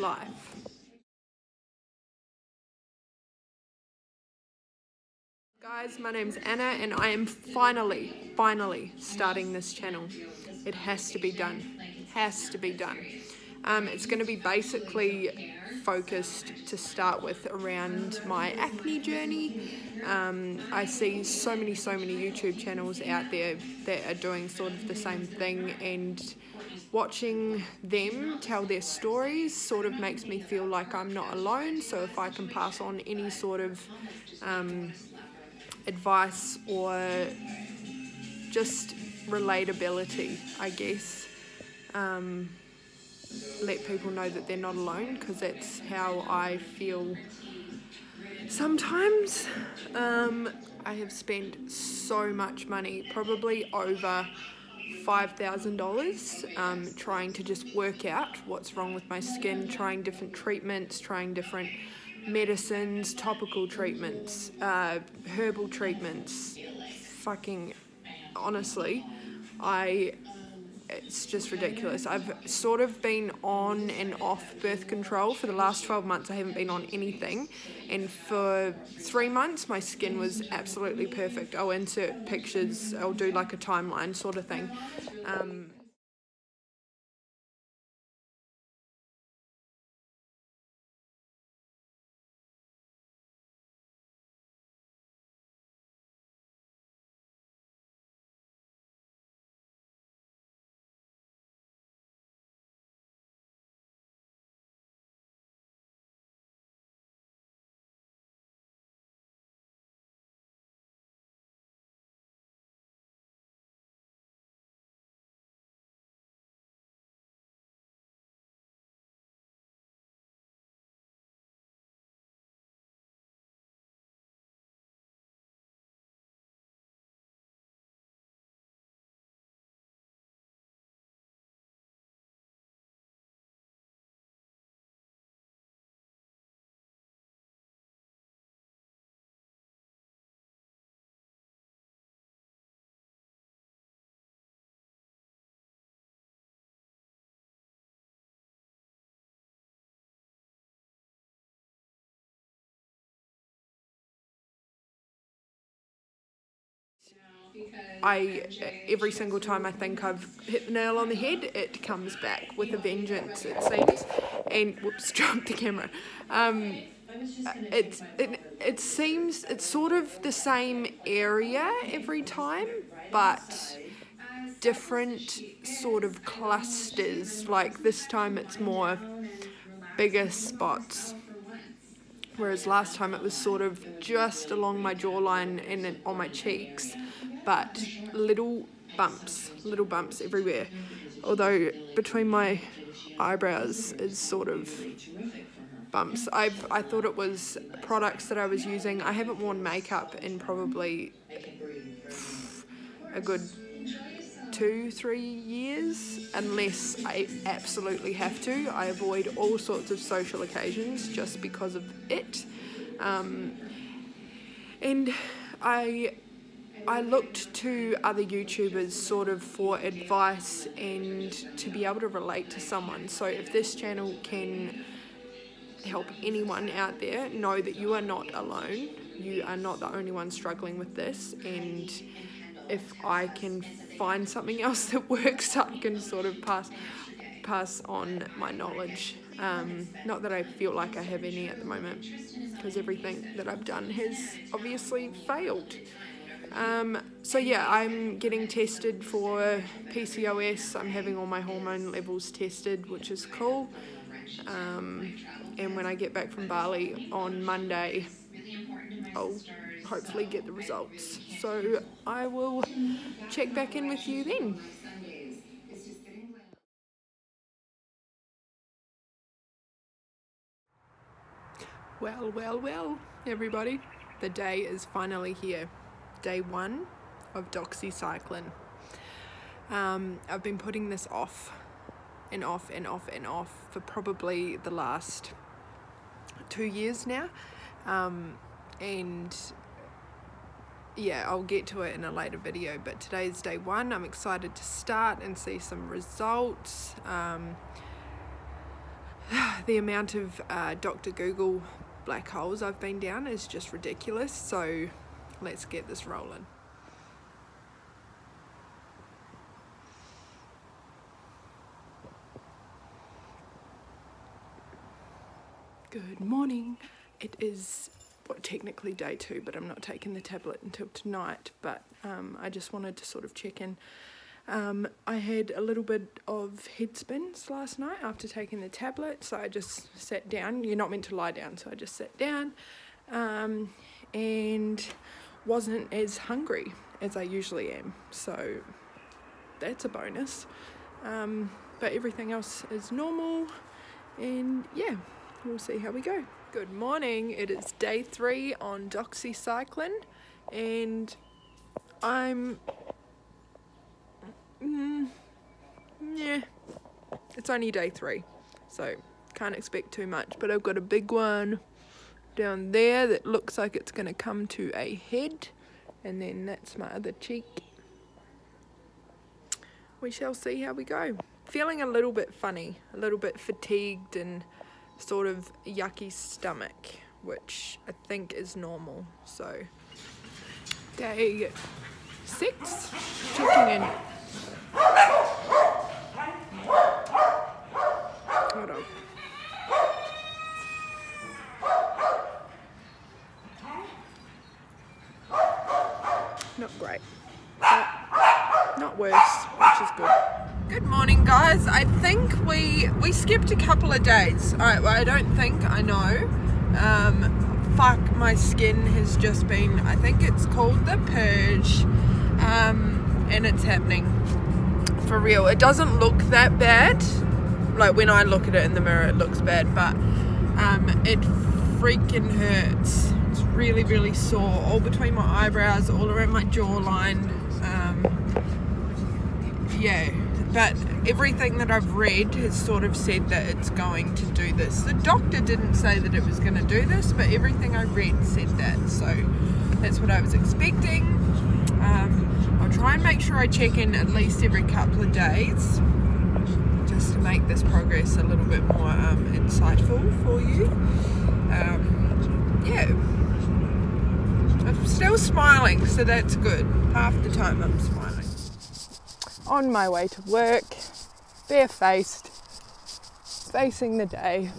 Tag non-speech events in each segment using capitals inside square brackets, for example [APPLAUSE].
life. Guys, my name's Ana and I am finally, finally starting this channel. It has to be done. Has to be done. Um, it's going to be basically focused to start with around my acne journey. Um, I see so many, so many YouTube channels out there that are doing sort of the same thing and watching them tell their stories sort of makes me feel like I'm not alone. So if I can pass on any sort of um, advice or just relatability, I guess. Um, let people know that they're not alone because that's how I feel sometimes. Um, I have spent so much money, probably over $5,000, um, trying to just work out what's wrong with my skin, trying different treatments, trying different medicines, topical treatments, uh, herbal treatments. Fucking honestly, I it's just ridiculous. I've sort of been on and off birth control for the last 12 months. I haven't been on anything. And for three months, my skin was absolutely perfect. I'll insert pictures, I'll do like a timeline sort of thing. Um, I every single time I think I've hit the nail on the head, it comes back with a vengeance. It seems, and whoops, [LAUGHS] dropped the camera. Um, it, it it seems it's sort of the same area every time, but different sort of clusters. Like this time, it's more bigger spots. Whereas last time it was sort of just along my jawline and on my cheeks but little bumps, little bumps everywhere. Although between my eyebrows is sort of bumps. I I thought it was products that I was using. I haven't worn makeup in probably a good two, three years, unless I absolutely have to. I avoid all sorts of social occasions just because of it. Um, and I I looked to other YouTubers sort of for advice and to be able to relate to someone. So if this channel can help anyone out there know that you are not alone, you are not the only one struggling with this, and if I can find something [LAUGHS] else that works, I can sort of pass pass on my knowledge. Um, not that I feel like I have any at the moment, because everything that I've done has obviously failed. Um, so yeah, I'm getting tested for PCOS. I'm having all my hormone levels tested, which is cool. Um, and when I get back from Bali on Monday, I'll hopefully get the results. So I will check back in with you then. Well, well, well, everybody, the day is finally here day one of doxycycline. Um, I've been putting this off and off and off and off for probably the last two years now. Um, and yeah, I'll get to it in a later video, but today's day one. I'm excited to start and see some results. Um, [SIGHS] the amount of uh, Dr. Google black holes I've been down is just ridiculous. So let's get this rolling. Good morning. It is well, technically day two, but I'm not taking the tablet until tonight. But um, I just wanted to sort of check in. Um, I had a little bit of head spins last night after taking the tablet, so I just sat down. You're not meant to lie down, so I just sat down um, and wasn't as hungry as I usually am. So that's a bonus. Um, but everything else is normal, and yeah we'll see how we go. Good morning, it is day three on doxycycline and I'm, mm, yeah, it's only day three, so can't expect too much, but I've got a big one down there that looks like it's going to come to a head, and then that's my other cheek. We shall see how we go. Feeling a little bit funny, a little bit fatigued and sort of yucky stomach, which I think is normal. So, day six, checking in. Hold on. Not great, but not worse, which is good. Good morning, guys. I think we we skipped a couple of days. I, I don't think I know. Um, fuck, my skin has just been. I think it's called the purge, um, and it's happening for real. It doesn't look that bad. Like when I look at it in the mirror, it looks bad, but um, it freaking hurts. Really, really sore, all between my eyebrows, all around my jawline. Um, yeah but everything that I've read has sort of said that it's going to do this. The doctor didn't say that it was going to do this, but everything I read said that, so that's what I was expecting. Um, I'll try and make sure I check in at least every couple of days just to make this progress a little bit more um, insightful for you. Um, yeah. Still smiling, so that's good. Half the time I'm smiling on my way to work, barefaced, facing the day.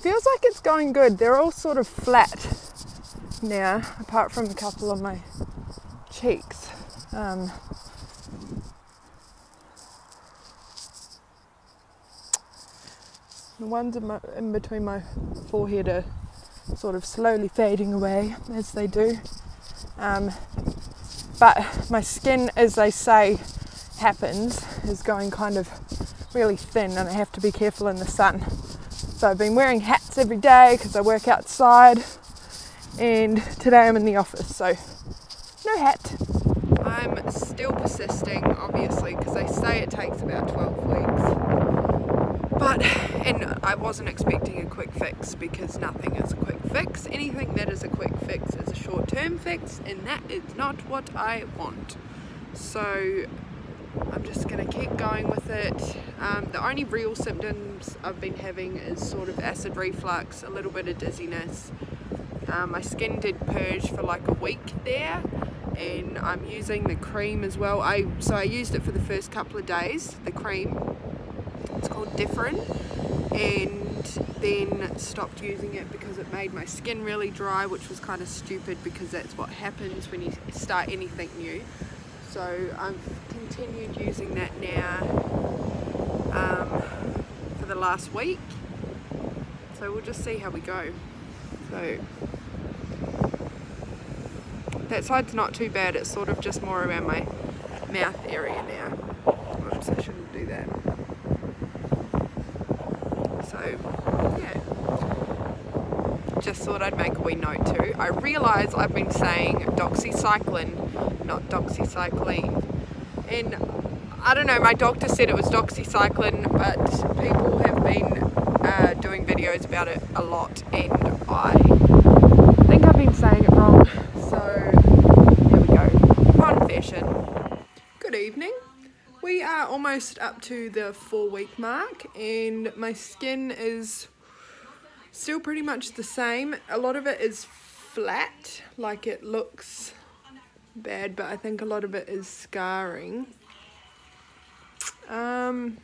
Feels like it's going good. They're all sort of flat now, apart from a couple of my cheeks. Um, the ones in, my, in between my forehead are sort of slowly fading away as they do. Um, but my skin, as they say, happens, is going kind of really thin, and I have to be careful in the sun. So I've been wearing hats every day because I work outside, and today I'm in the office, so no hat. I'm still persisting, obviously, because they say it takes about 12 weeks. But, and I wasn't expecting a quick fix because nothing is a quick fix. Anything that is a quick fix is a short term fix, and that is not what I want. So I'm just going to keep going with it. Um, the only real symptoms I've been having is sort of acid reflux, a little bit of dizziness. Um, my skin did purge for like a week there and I'm using the cream as well. I So I used it for the first couple of days, the cream. It's called Differin and then stopped using it because it made my skin really dry which was kind of stupid because that's what happens when you start anything new. So I've continued using that now um, for the last week. So we'll just see how we go. So that side's not too bad it's sort of just more around my mouth area now Oops, I shouldn't do that so yeah just thought I'd make a wee note too. I realise I've been saying doxycycline, not doxycycline. And I don't know, my doctor said it was doxycycline, but people have been uh, doing videos about it a lot, and I think I've been saying it wrong. So, there we go. Confession. Good evening. We are almost up to the four week mark and my skin is still pretty much the same. A lot of it is flat, like it looks bad, but I think a lot of it is scarring. Um,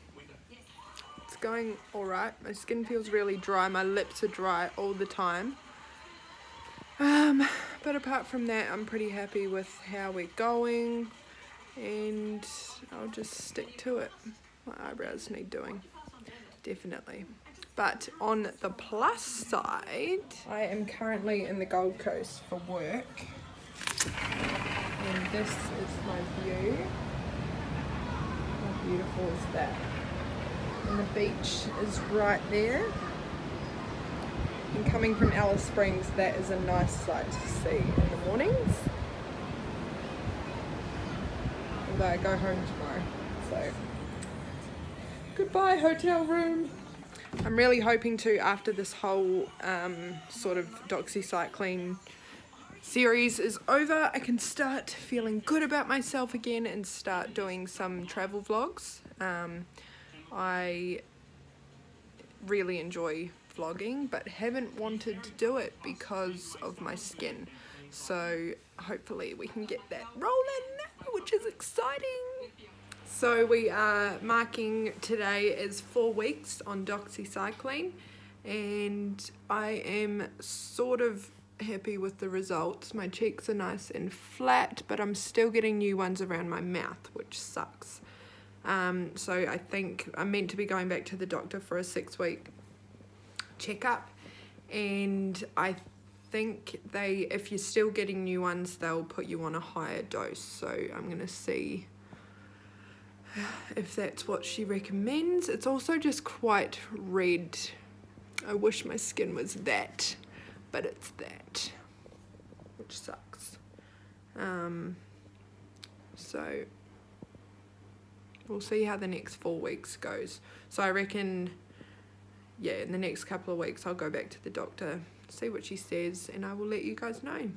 it's going alright. My skin feels really dry. My lips are dry all the time. Um, but apart from that, I'm pretty happy with how we're going. And I'll just stick to it. My eyebrows need doing. Definitely. But on the plus side, I am currently in the Gold Coast for work. And this is my view. How beautiful is that? And the beach is right there. And coming from Alice Springs, that is a nice sight to see in the mornings. Although I go home tomorrow, so goodbye hotel room. I'm really hoping to, after this whole um, sort of doxycycline series is over, I can start feeling good about myself again and start doing some travel vlogs. Um, I really enjoy vlogging, but haven't wanted to do it because of my skin. So hopefully we can get that rolling, which is exciting. So we are marking today as four weeks on doxycycline and I am sort of happy with the results. My cheeks are nice and flat but I'm still getting new ones around my mouth which sucks. Um, so I think I'm meant to be going back to the doctor for a six week checkup and I think they if you're still getting new ones they'll put you on a higher dose so I'm gonna see [SIGHS] if that's what she recommends. It's also just quite red. I wish my skin was that, but it's that, which sucks. Um, so we'll see how the next four weeks goes. So I reckon, yeah, in the next couple of weeks I'll go back to the doctor, see what she says, and I will let you guys know.